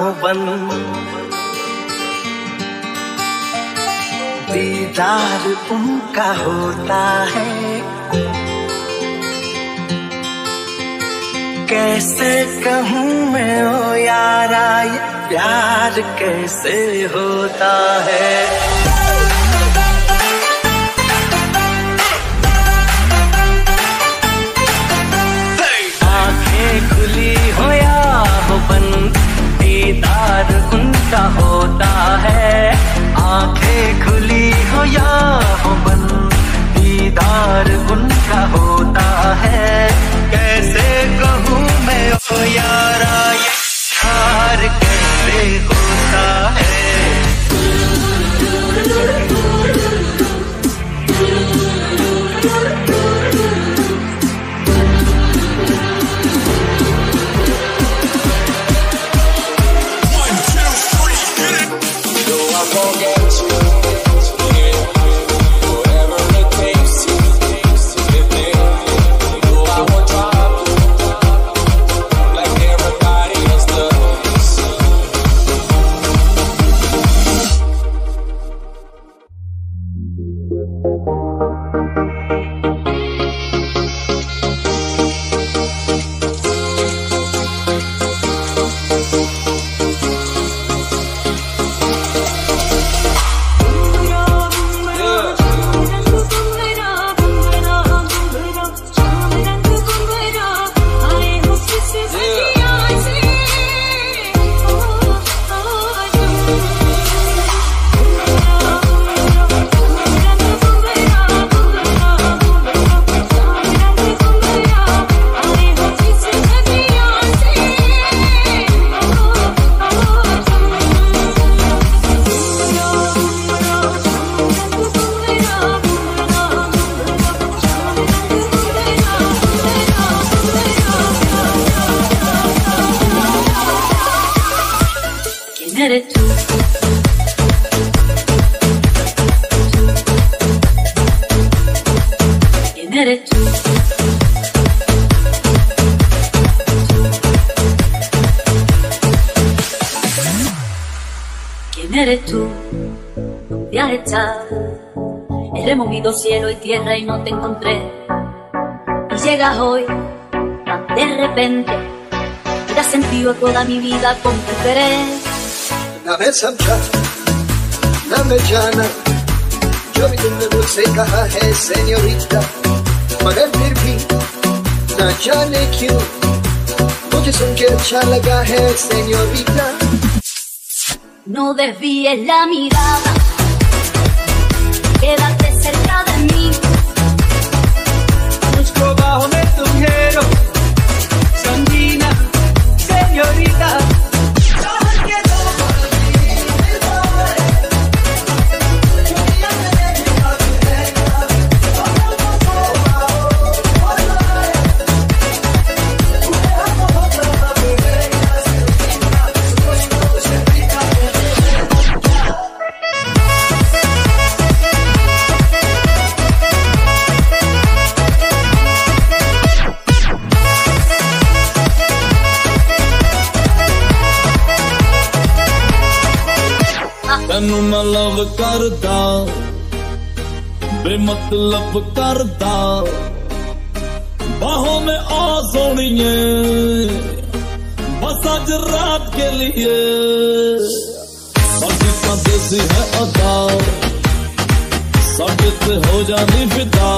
या दीदार उनका होता है। कैसे कहूँ मैं, ओ यारा, ये प्यार कैसे होता है? उनका होता है। आँखें खुली हो या हो बंद दीदार उनका होता eres tú. ¿Quién eres tú? ¿Quién eres tú? ¿Dónde has estado? He removido cielo y tierra y no te encontré. Y llegas hoy, tan de repente, y das sentido toda mi vida con tu querer. Name Santa, Name Jana, yo vi donde dulce caja es señorita, Magar Pirpi, na Jane Q, mucho son que chalaga es señorita. No desvíes la mirada, quédate cerca de mí. Busco bajo de tu sanguina, señorita. ਮੈਨੂੰ ਨਾ ਲਵ बेमतलब करदा बाहों में आ सोनिए बस आज रात के लिए साढ़े का देसी है अदा साढ़े हो जानी फिदा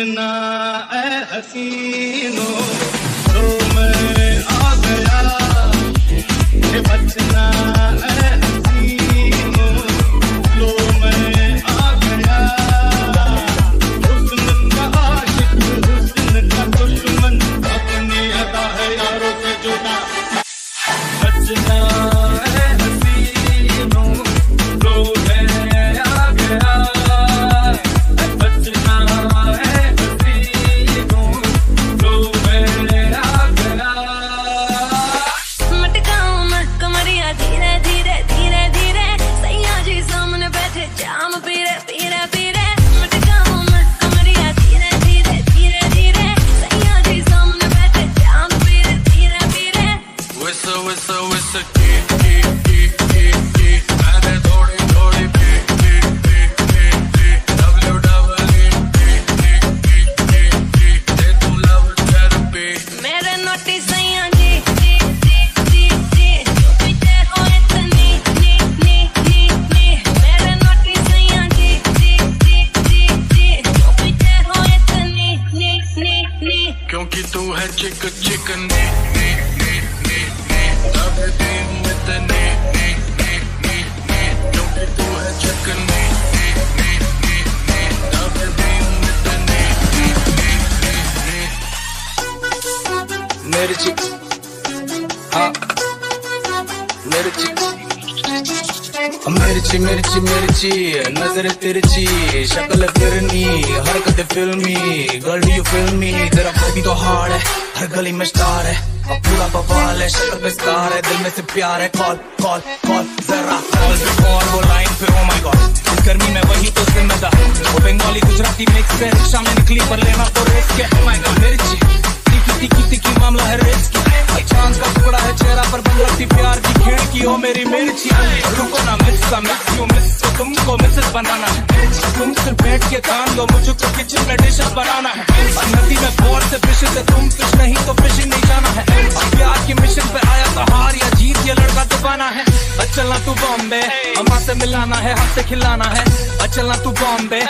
बचना ए हसीनो तो मैं आ गया बचना ए मिर्ची। मिर्ची मिर्ची मिर्ची, नज़र तिरछी, शक्ल फिरनी, हरकत फिल्मी गर्ल यू फिल्मी तेरा बॉडी तो हार्ड है, हर गली में स्टार है पूरा बवाल है, शक्ल पे स्कार है, दिल में से प्यार है, कॉल कॉल कॉल, जरा कॉल वो लाइन पे ओ माय गॉड गर्मी में वही तो जिम्मेदार। बंगाली गुजराती मिक्स है रिक्शा में निकली पर लेना तो रिस्क है माय गॉड मिर्ची तिकी तिकी तिकी मामला है रिस्क भाई चाँद का टुकड़ा है चेहरा पर बन लगती प्यार की खिड़की हो मेरी मिर्ची, रुको ना मिस का मिस यू मिस तो तुमको मिसेस बनाना है। तुम सिर्फ़ बैठ के काम दो, मुझको किचन में डिशेस बनाना है। नदी में बहुत से फिशेस है तुम फ़िश नहीं तो फिशिंग नहीं जाना है। प्यार के मिशन पे आया तो हार या जीत, ये लड़का दबाना है। और चलना तू बॉम्बे, अम्मा से मिलाना है, हाथ से खिलाना है। चलना तू बॉम्बे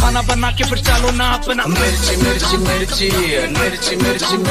खाना बना के फिर चालू ना अपना। मिर्ची मिर्ची मिर्ची मिर्ची मिर्ची मिर्ची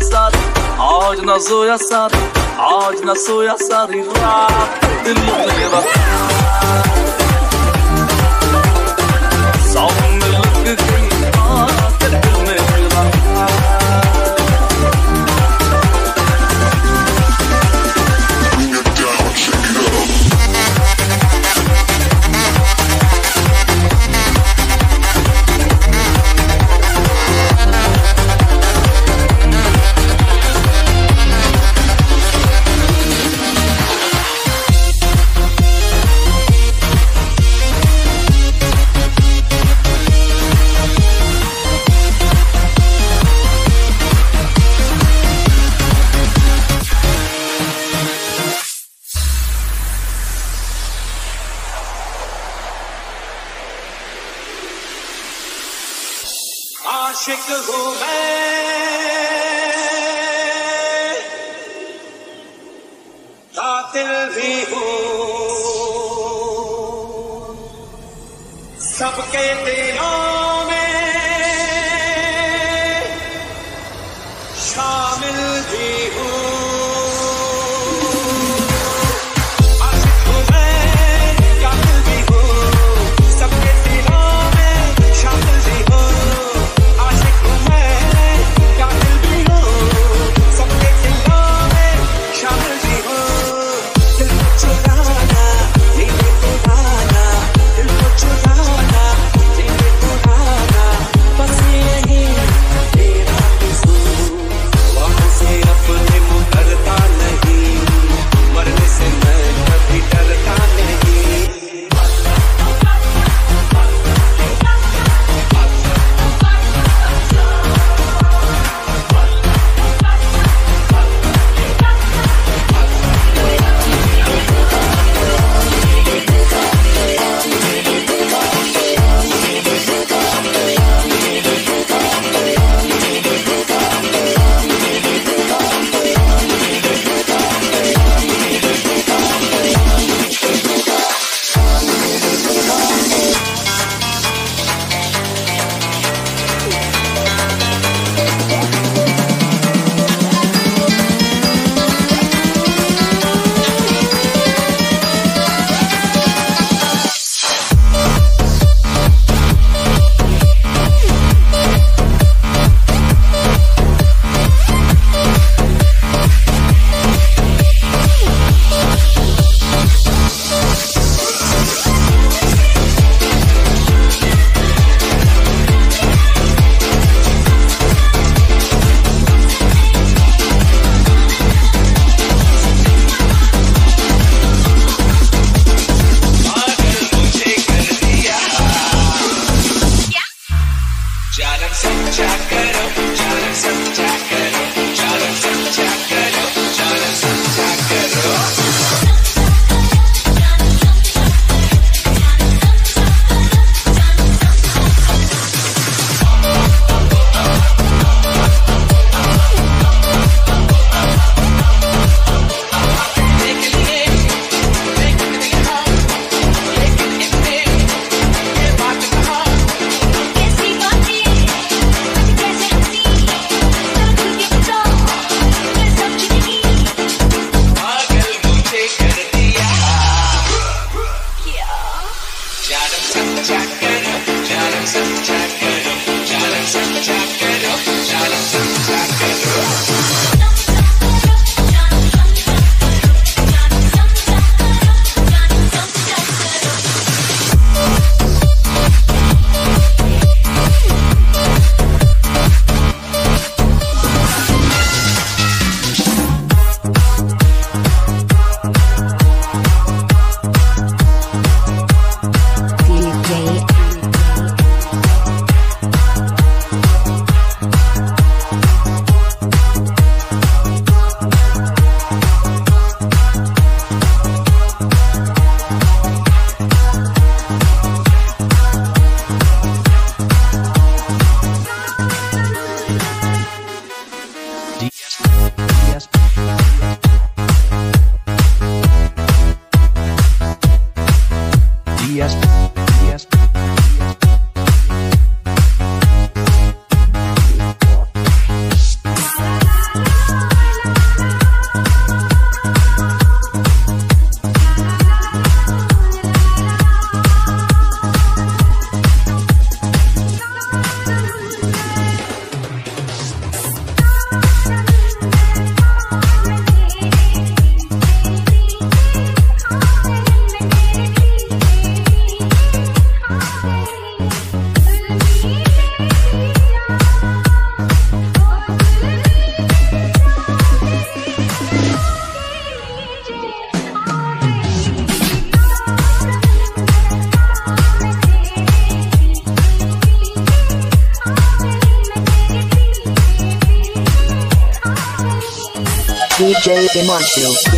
asar Ağacına su asar Ağacına su não Rabbim yıkılır आशिक हूँ मैं। कातिल भी हूँ। सबके दिलों Marshall.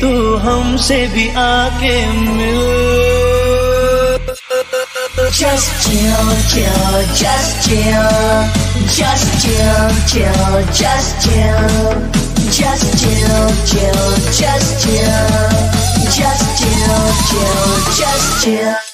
तू हमसे भी आके मिल Just chill, chill, just chill, just chill, chill, just chill, just chill, chill, just chill, just chill, chill, just chill.